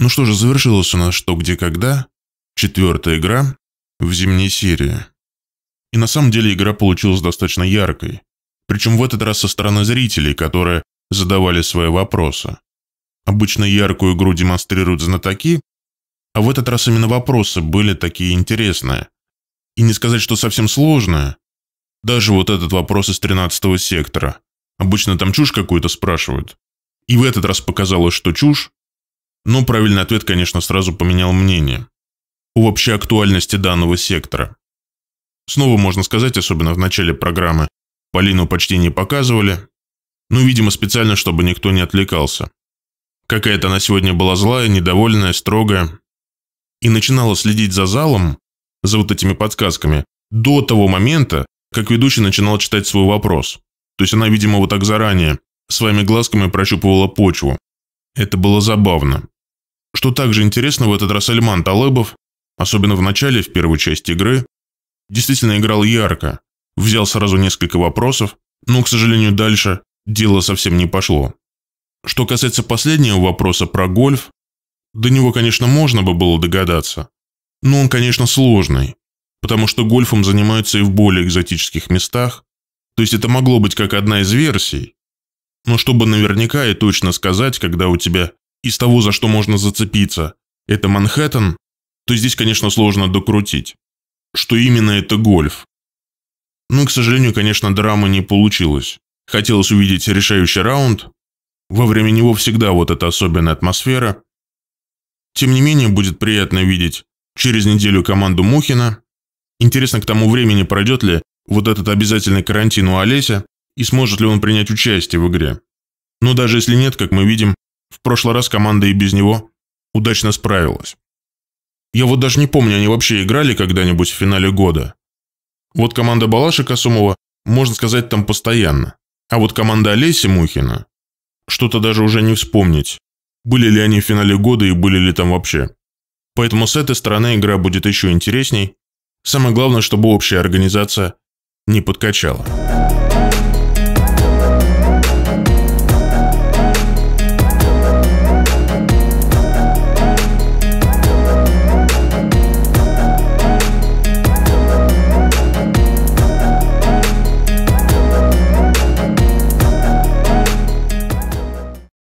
Ну что же, завершилась у нас «Что, где, когда?» Четвертая игра в зимней серии. И на самом деле игра получилась достаточно яркой. Причем в этот раз со стороны зрителей, которые задавали свои вопросы. Обычно яркую игру демонстрируют знатоки, а в этот раз именно вопросы были такие интересные. И не сказать, что совсем сложные. Даже вот этот вопрос из 13 сектора. Обычно там чушь какую-то спрашивают. И в этот раз показалось, что чушь. Но правильный ответ, конечно, сразу поменял мнение. О вообще актуальности данного сектора. Снова можно сказать, особенно в начале программы, Полину почти не показывали. Ну, видимо, специально, чтобы никто не отвлекался. Какая-то она сегодня была злая, недовольная, строгая. И начинала следить за залом, за вот этими подсказками, до того момента, как ведущий начинал читать свой вопрос. То есть она, видимо, вот так заранее своими глазками прощупывала почву. Это было забавно. Что также интересно, в этот раз Альман Талебов, особенно в начале, в первой части игры, действительно играл ярко. Взял сразу несколько вопросов, но, к сожалению, дальше дело совсем не пошло. Что касается последнего вопроса про гольф, до него, конечно, можно бы было догадаться. Но он, конечно, сложный, потому что гольфом занимаются и в более экзотических местах, то есть это могло быть как одна из версий. Но чтобы наверняка и точно сказать, когда у тебя из того, за что можно зацепиться, это Манхэттен, то здесь, конечно, сложно докрутить. Что именно это гольф. Ну и, к сожалению, конечно, драма не получилось. Хотелось увидеть решающий раунд. Во время него всегда вот эта особенная атмосфера. Тем не менее, будет приятно видеть через неделю команду Мухина. Интересно, к тому времени пройдет ли вот этот обязательный карантин у Олеся и сможет ли он принять участие в игре. Но даже если нет, как мы видим, в прошлый раз команда и без него удачно справилась. Я вот даже не помню, они вообще играли когда-нибудь в финале года. Вот команда Балаши Касумова, можно сказать, там постоянно. А вот команда Олеси Мухина, что-то даже уже не вспомнить, были ли они в финале года и были ли там вообще. Поэтому с этой стороны игра будет еще интересней. Самое главное, чтобы общая организация не подкачала.